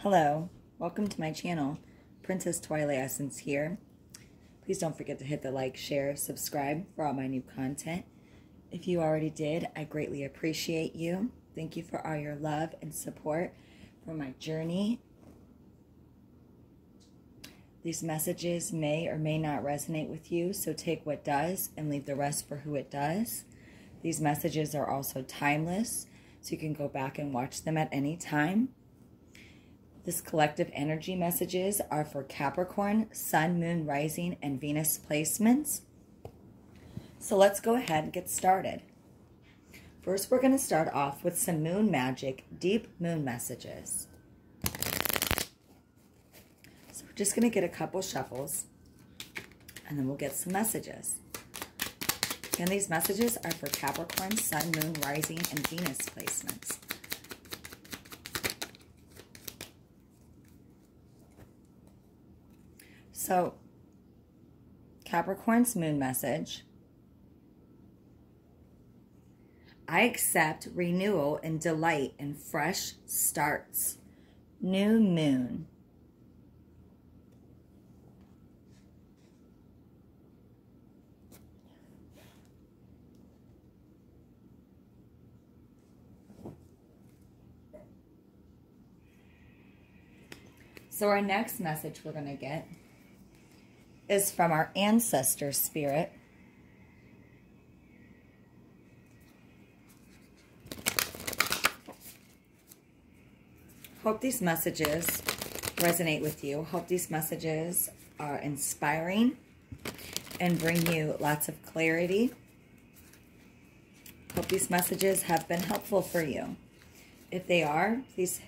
Hello, welcome to my channel. Princess Twilight Essence here. Please don't forget to hit the like, share, subscribe for all my new content. If you already did, I greatly appreciate you. Thank you for all your love and support for my journey. These messages may or may not resonate with you, so take what does and leave the rest for who it does. These messages are also timeless, so you can go back and watch them at any time. This collective energy messages are for Capricorn, Sun, Moon, Rising, and Venus placements. So let's go ahead and get started. First, we're going to start off with some moon magic, deep moon messages. So we're just going to get a couple shuffles, and then we'll get some messages. And these messages are for Capricorn, Sun, Moon, Rising, and Venus placements. So, Capricorn's moon message. I accept renewal and delight in fresh starts. New moon. So our next message we're going to get is from our ancestor spirit. Hope these messages resonate with you. Hope these messages are inspiring and bring you lots of clarity. Hope these messages have been helpful for you. If they are, please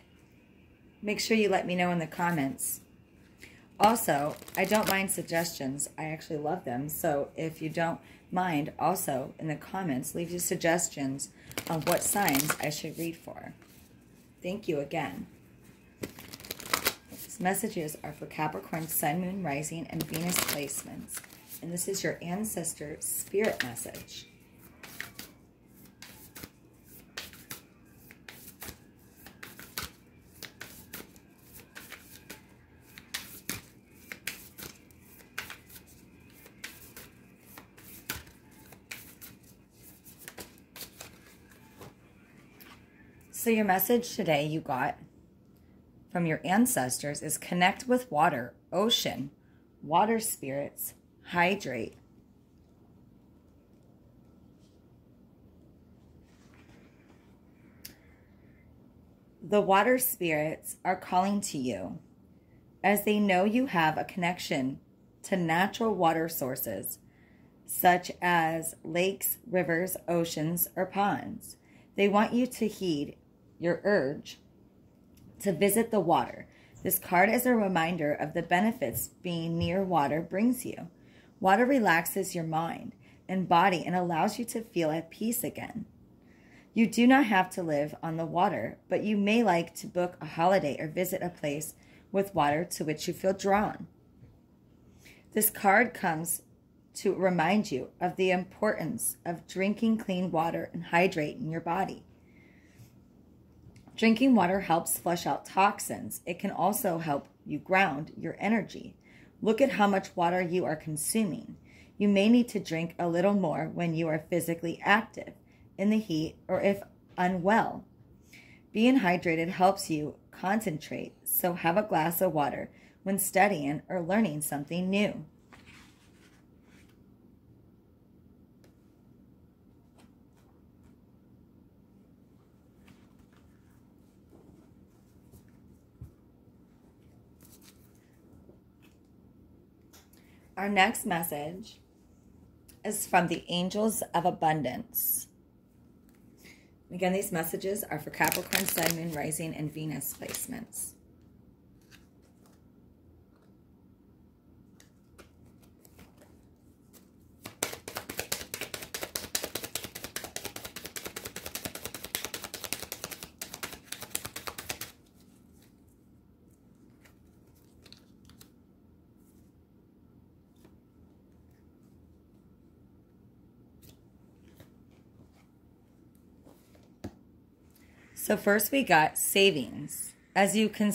make sure you let me know in the comments. Also, I don't mind suggestions. I actually love them. So if you don't mind, also in the comments, leave your suggestions on what signs I should read for. Thank you again. These messages are for Capricorn, Sun, Moon, Rising, and Venus placements. And this is your ancestor spirit message. So, your message today you got from your ancestors is connect with water, ocean, water spirits, hydrate. The water spirits are calling to you as they know you have a connection to natural water sources such as lakes, rivers, oceans, or ponds. They want you to heed your urge to visit the water. This card is a reminder of the benefits being near water brings you. Water relaxes your mind and body and allows you to feel at peace again. You do not have to live on the water, but you may like to book a holiday or visit a place with water to which you feel drawn. This card comes to remind you of the importance of drinking clean water and hydrating your body. Drinking water helps flush out toxins. It can also help you ground your energy. Look at how much water you are consuming. You may need to drink a little more when you are physically active, in the heat, or if unwell. Being hydrated helps you concentrate, so have a glass of water when studying or learning something new. Our next message is from the Angels of Abundance. Again, these messages are for Capricorn, Sun, Moon, Rising, and Venus placements. So first we got savings. As you can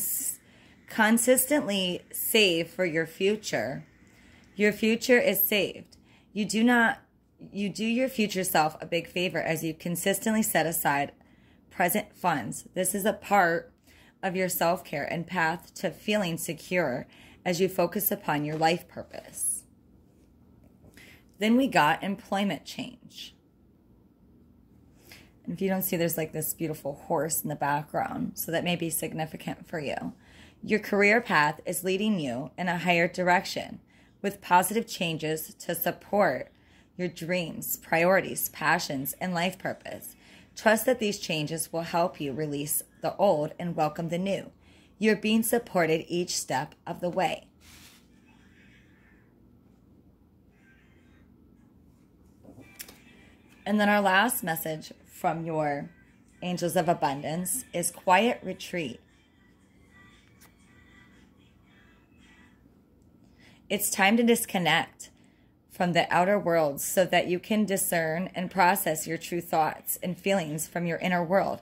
consistently save for your future, your future is saved. You do not you do your future self a big favor as you consistently set aside present funds. This is a part of your self-care and path to feeling secure as you focus upon your life purpose. Then we got employment change. And if you don't see, there's like this beautiful horse in the background, so that may be significant for you. Your career path is leading you in a higher direction with positive changes to support your dreams, priorities, passions, and life purpose. Trust that these changes will help you release the old and welcome the new. You're being supported each step of the way. And then our last message from your angels of abundance is quiet retreat. It's time to disconnect from the outer world so that you can discern and process your true thoughts and feelings from your inner world.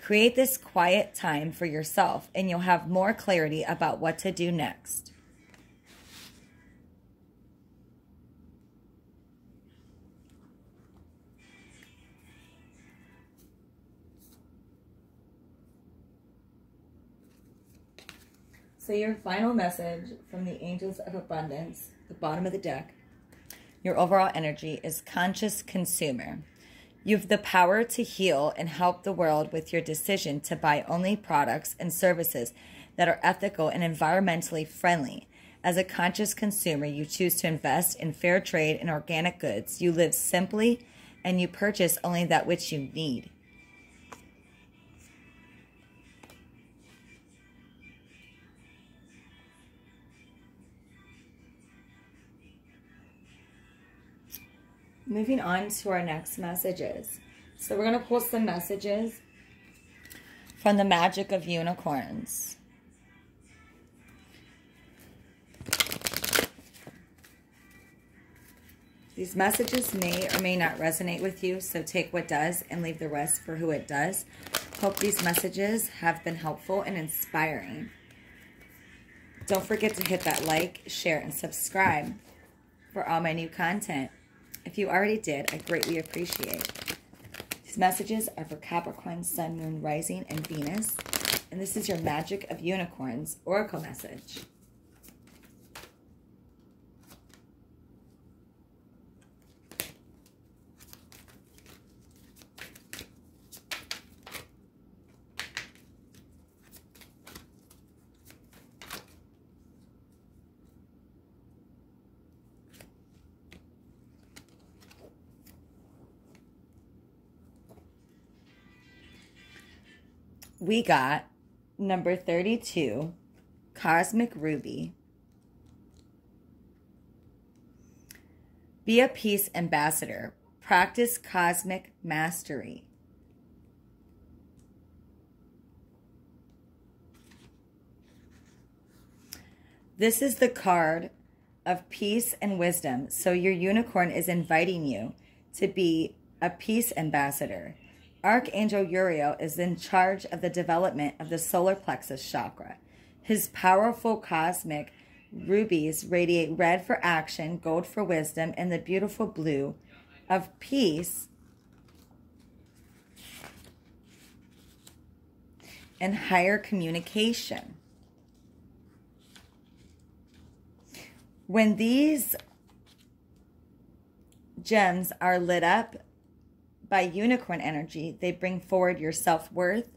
Create this quiet time for yourself, and you'll have more clarity about what to do next. So, your final message from the Angels of Abundance, the bottom of the deck, your overall energy is conscious consumer. You have the power to heal and help the world with your decision to buy only products and services that are ethical and environmentally friendly. As a conscious consumer, you choose to invest in fair trade and organic goods. You live simply and you purchase only that which you need. Moving on to our next messages. So we're going to pull some messages from the magic of unicorns. These messages may or may not resonate with you, so take what does and leave the rest for who it does. Hope these messages have been helpful and inspiring. Don't forget to hit that like, share, and subscribe for all my new content. If you already did, I greatly appreciate. These messages are for Capricorn, Sun, Moon, Rising, and Venus. And this is your Magic of Unicorns Oracle message. We got number 32, Cosmic Ruby. Be a peace ambassador. Practice cosmic mastery. This is the card of peace and wisdom. So your unicorn is inviting you to be a peace ambassador. Archangel Uriel is in charge of the development of the solar plexus chakra. His powerful cosmic rubies radiate red for action, gold for wisdom, and the beautiful blue of peace and higher communication. When these gems are lit up by unicorn energy, they bring forward your self worth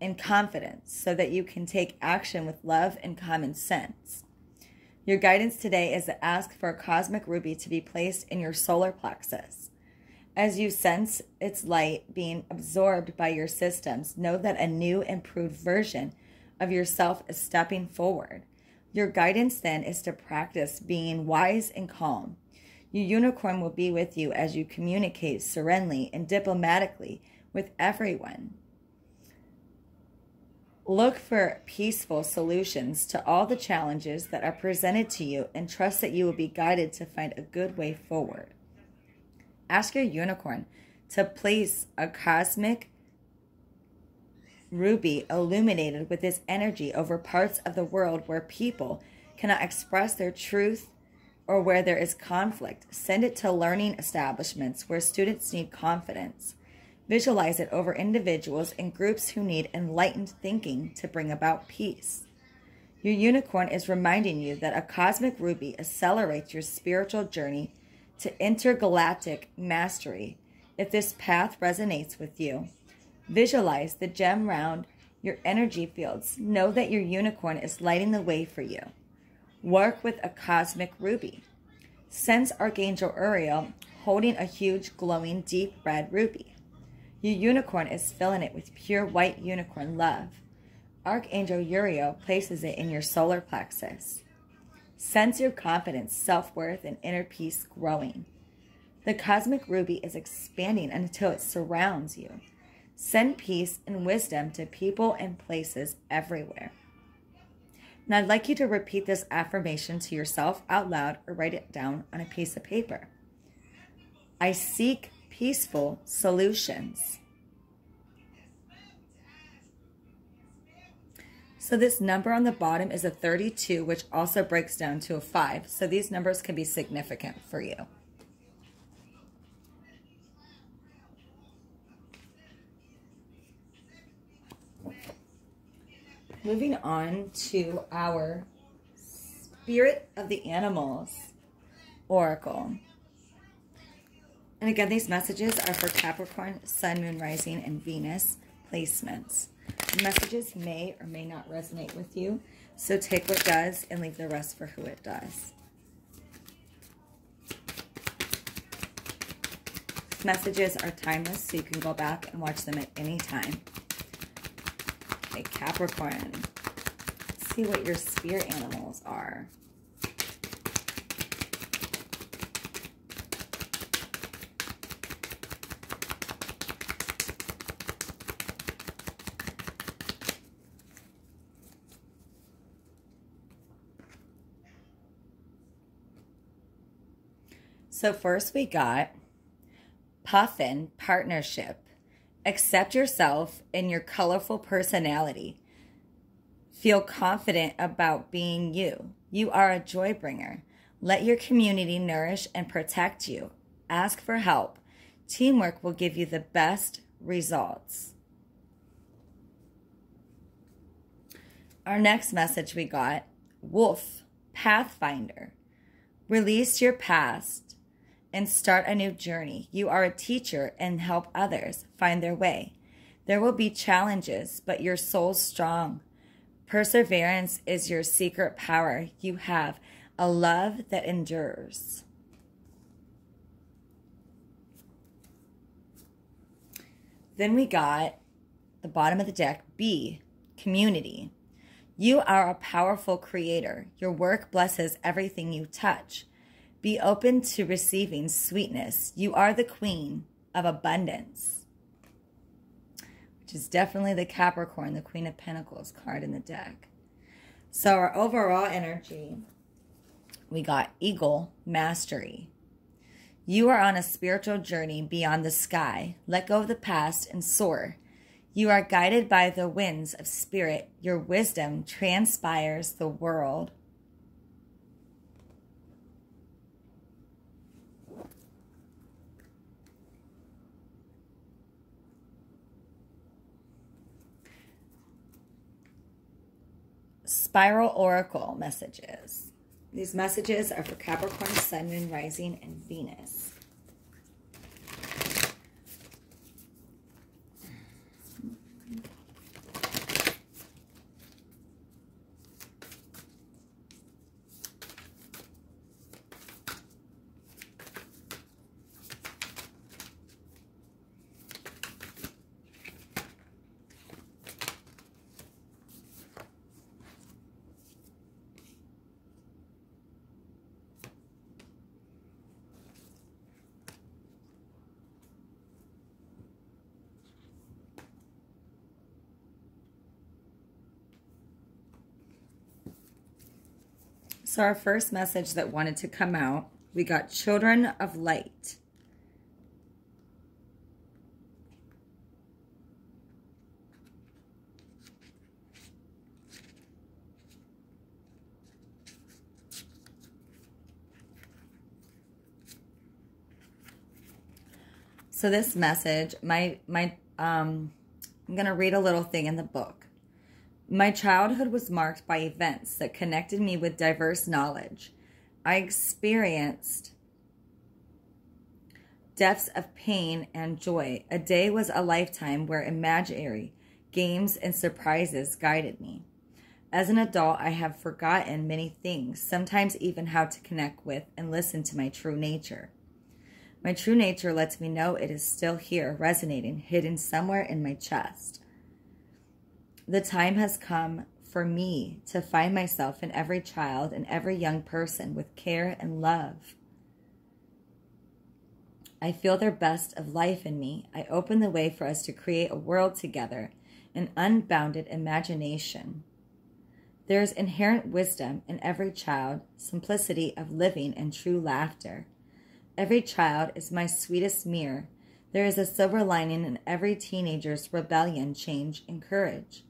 and confidence so that you can take action with love and common sense. Your guidance today is to ask for a cosmic ruby to be placed in your solar plexus. As you sense its light being absorbed by your systems, know that a new, improved version of yourself is stepping forward. Your guidance then is to practice being wise and calm your unicorn will be with you as you communicate serenely and diplomatically with everyone. Look for peaceful solutions to all the challenges that are presented to you and trust that you will be guided to find a good way forward. Ask your unicorn to place a cosmic ruby illuminated with this energy over parts of the world where people cannot express their truth or where there is conflict. Send it to learning establishments where students need confidence. Visualize it over individuals and groups who need enlightened thinking to bring about peace. Your unicorn is reminding you that a cosmic ruby accelerates your spiritual journey to intergalactic mastery. If this path resonates with you, visualize the gem round your energy fields. Know that your unicorn is lighting the way for you. Work with a cosmic ruby. Sense Archangel Uriel holding a huge, glowing, deep red ruby. Your unicorn is filling it with pure white unicorn love. Archangel Uriel places it in your solar plexus. Sense your confidence, self worth, and inner peace growing. The cosmic ruby is expanding until it surrounds you. Send peace and wisdom to people and places everywhere. Now, I'd like you to repeat this affirmation to yourself out loud or write it down on a piece of paper. I seek peaceful solutions. So this number on the bottom is a 32, which also breaks down to a 5. So these numbers can be significant for you. Moving on to our Spirit of the Animals Oracle. And again, these messages are for Capricorn, Sun, Moon, Rising, and Venus placements. The messages may or may not resonate with you, so take what does and leave the rest for who it does. Messages are timeless, so you can go back and watch them at any time. Okay, Capricorn. Let's see what your spirit animals are. So first we got Puffin Partnership. Accept yourself and your colorful personality. Feel confident about being you. You are a joy bringer. Let your community nourish and protect you. Ask for help. Teamwork will give you the best results. Our next message we got Wolf, Pathfinder. Release your past and start a new journey. You are a teacher and help others find their way. There will be challenges, but your soul's strong. Perseverance is your secret power. You have a love that endures. Then we got the bottom of the deck Bee, community. You are a powerful creator. Your work blesses everything you touch. Be open to receiving sweetness. You are the queen of abundance, which is definitely the Capricorn, the Queen of Pentacles card in the deck. So our overall energy, we got Eagle, Mastery. You are on a spiritual journey beyond the sky. Let go of the past and soar. You are guided by the winds of spirit. Your wisdom transpires the world. Spiral Oracle messages. These messages are for Capricorn, Sun, Moon, Rising, and Venus. So our first message that wanted to come out, we got children of light. So this message, my my um I'm going to read a little thing in the book. My childhood was marked by events that connected me with diverse knowledge. I experienced depths of pain and joy. A day was a lifetime where imaginary games and surprises guided me. As an adult, I have forgotten many things, sometimes even how to connect with and listen to my true nature. My true nature lets me know it is still here, resonating, hidden somewhere in my chest. The time has come for me to find myself in every child and every young person with care and love. I feel their best of life in me. I open the way for us to create a world together, an unbounded imagination. There is inherent wisdom in every child, simplicity of living, and true laughter. Every child is my sweetest mirror. There is a silver lining in every teenager's rebellion, change, and courage.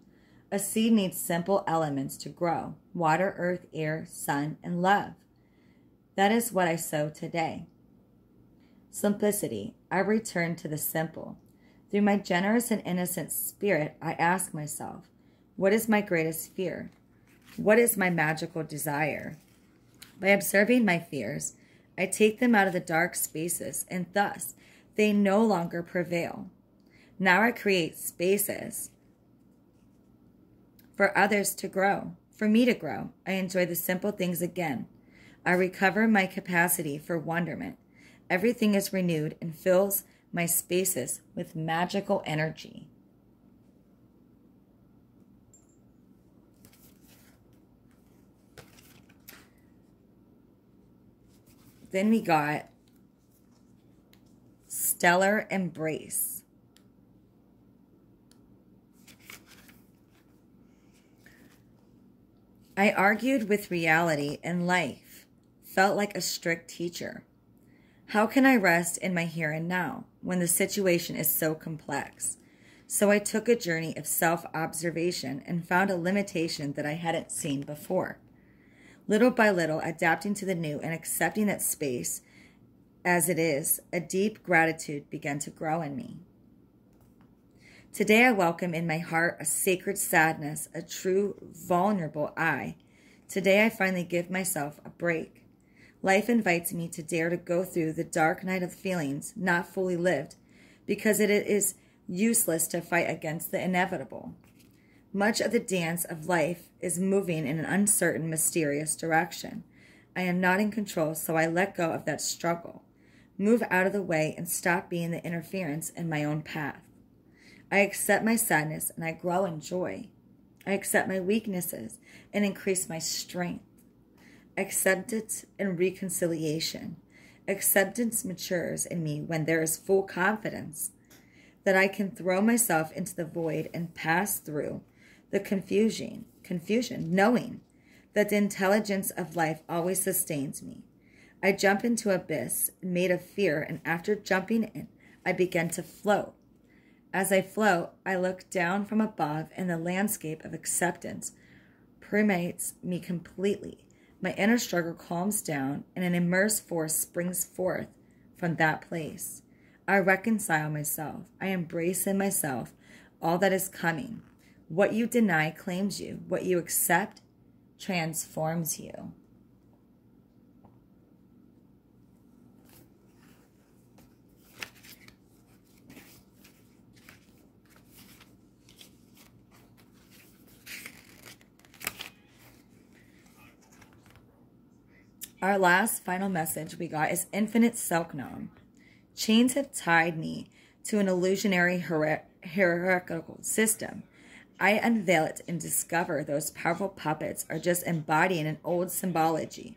A seed needs simple elements to grow water, earth, air, sun, and love. That is what I sow today. Simplicity. I return to the simple. Through my generous and innocent spirit, I ask myself, what is my greatest fear? What is my magical desire? By observing my fears, I take them out of the dark spaces, and thus they no longer prevail. Now I create spaces for others to grow, for me to grow. I enjoy the simple things again. I recover my capacity for wonderment. Everything is renewed and fills my spaces with magical energy. Then we got Stellar Embrace. I argued with reality and life, felt like a strict teacher. How can I rest in my here and now when the situation is so complex? So I took a journey of self observation and found a limitation that I hadn't seen before. Little by little, adapting to the new and accepting that space as it is, a deep gratitude began to grow in me. Today, I welcome in my heart a sacred sadness, a true, vulnerable I. Today, I finally give myself a break. Life invites me to dare to go through the dark night of feelings not fully lived because it is useless to fight against the inevitable. Much of the dance of life is moving in an uncertain, mysterious direction. I am not in control, so I let go of that struggle, move out of the way, and stop being the interference in my own path. I accept my sadness and I grow in joy. I accept my weaknesses and increase my strength. Acceptance and reconciliation. Acceptance matures in me when there is full confidence that I can throw myself into the void and pass through the confusion, confusion, knowing that the intelligence of life always sustains me. I jump into abyss made of fear, and after jumping in, I begin to float. As I float, I look down from above, and the landscape of acceptance permeates me completely. My inner struggle calms down, and an immersed force springs forth from that place. I reconcile myself. I embrace in myself all that is coming. What you deny claims you. What you accept transforms you. Our last final message we got is Infinite Selknam. Chains have tied me to an illusionary hierarchical system I unveil it and discover those powerful puppets are just embodying an old symbology.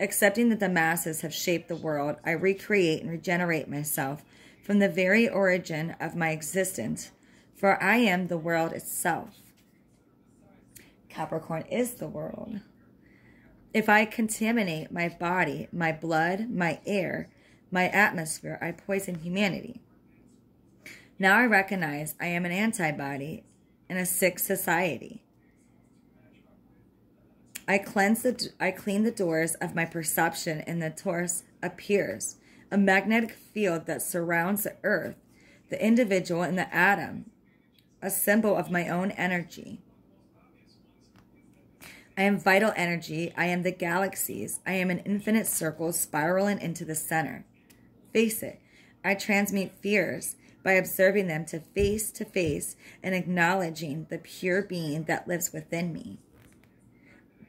Accepting that the masses have shaped the world, I recreate and regenerate myself from the very origin of my existence, for I am the world itself. Capricorn is the world. If I contaminate my body, my blood, my air, my atmosphere, I poison humanity. Now I recognize I am an antibody in a sick society. I cleanse the I clean the doors of my perception and the torus appears. a magnetic field that surrounds the earth, the individual, and the atom, a symbol of my own energy. I am vital energy. I am the galaxies. I am an infinite circle spiraling into the center. Face it, I transmute fears by observing them to face to face and acknowledging the pure being that lives within me.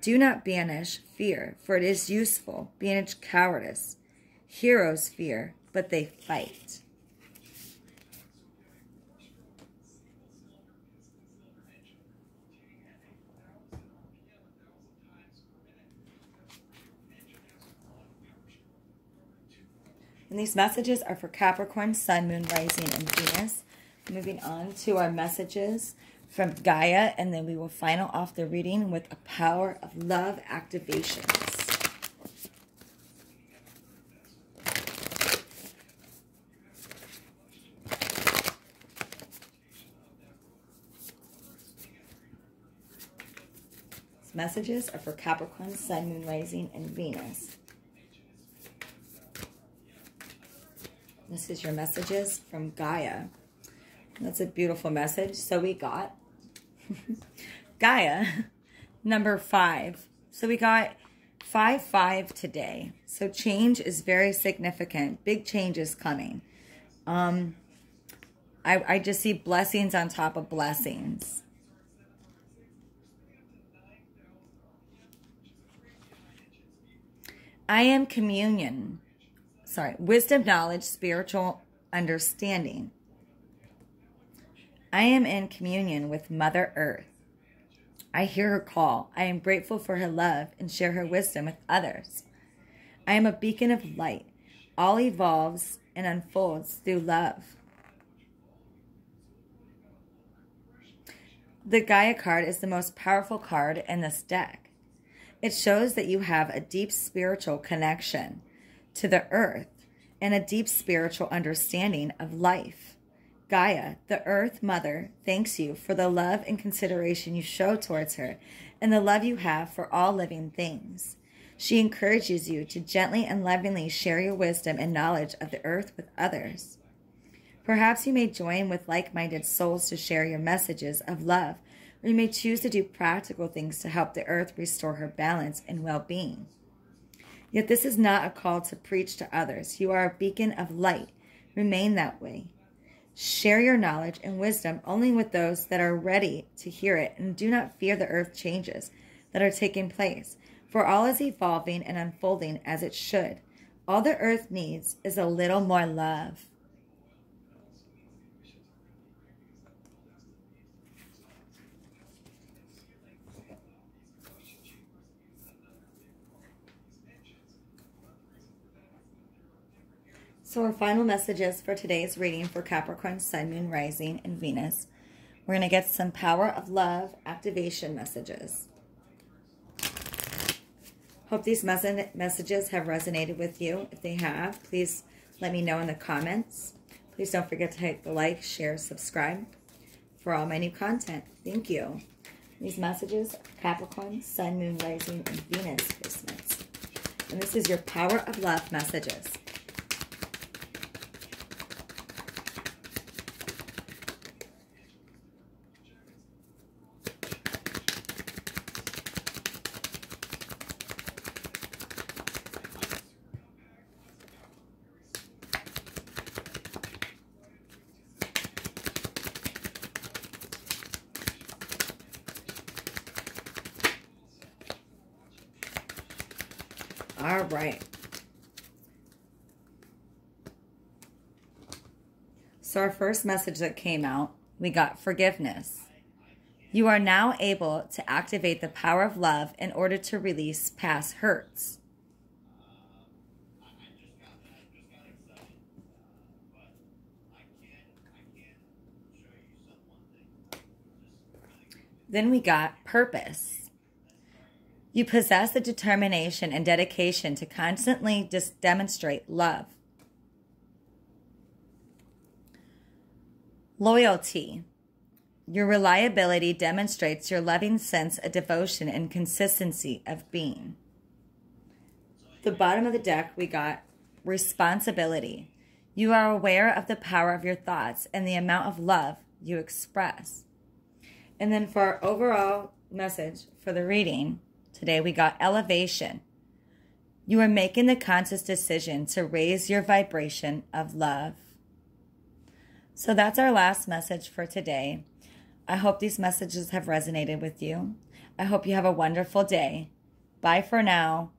Do not banish fear, for it is useful. Banish cowardice. Heroes fear, but they fight. And these messages are for Capricorn, Sun, Moon, Rising, and Venus. Moving on to our messages from Gaia, and then we will final off the reading with a power of love activations. messages are for Capricorn, Sun, Moon, Rising, and Venus. This is your messages from Gaia. That's a beautiful message. So we got Gaia, number five. So we got five five today. So change is very significant. Big change is coming. Um, I, I just see blessings on top of blessings. I am communion sorry, wisdom, knowledge, spiritual understanding. I am in communion with Mother Earth. I hear her call. I am grateful for her love and share her wisdom with others. I am a beacon of light. All evolves and unfolds through love. The Gaia card is the most powerful card in this deck. It shows that you have a deep spiritual connection to the earth and a deep spiritual understanding of life. Gaia, the earth mother, thanks you for the love and consideration you show towards her and the love you have for all living things. She encourages you to gently and lovingly share your wisdom and knowledge of the earth with others. Perhaps you may join with like minded souls to share your messages of love, or you may choose to do practical things to help the earth restore her balance and well being. Yet this is not a call to preach to others. You are a beacon of light. Remain that way. Share your knowledge and wisdom only with those that are ready to hear it, and do not fear the earth changes that are taking place, for all is evolving and unfolding as it should. All the earth needs is a little more love. So, our final messages for today's reading for Capricorn, Sun, Moon, Rising, and Venus. We're going to get some power of love activation messages. Hope these mes messages have resonated with you. If they have, please let me know in the comments. Please don't forget to hit the like, share, subscribe for all my new content. Thank you. These messages Capricorn, Sun, Moon, Rising, and Venus placements. And this is your Power of Love messages. All right. So, our first message that came out, we got forgiveness. You are now able to activate the power of love in order to release past hurts. Then we got purpose. You possess the determination and dedication to constantly demonstrate love. Loyalty. Your reliability demonstrates your loving sense of devotion and consistency of being. The bottom of the deck, we got responsibility. You are aware of the power of your thoughts and the amount of love you express. And then for our overall message for the reading, today we got elevation. You are making the conscious decision to raise your vibration of love. So that's our last message for today. I hope these messages have resonated with you. I hope you have a wonderful day. Bye for now.